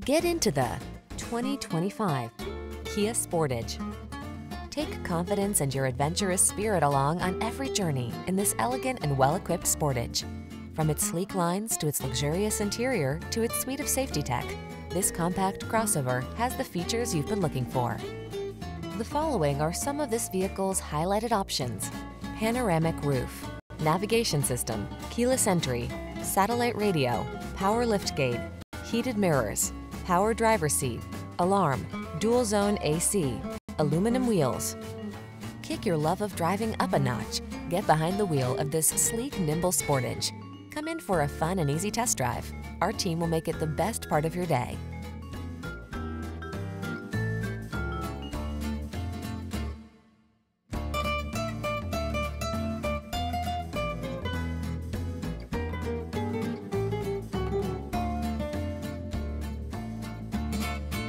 Get into the 2025 Kia Sportage. Take confidence and your adventurous spirit along on every journey in this elegant and well-equipped Sportage. From its sleek lines to its luxurious interior to its suite of safety tech, this compact crossover has the features you've been looking for. The following are some of this vehicle's highlighted options. Panoramic roof, navigation system, keyless entry, satellite radio, power liftgate, heated mirrors, power driver seat, alarm, dual zone AC, aluminum wheels. Kick your love of driving up a notch. Get behind the wheel of this sleek, nimble Sportage. Come in for a fun and easy test drive. Our team will make it the best part of your day.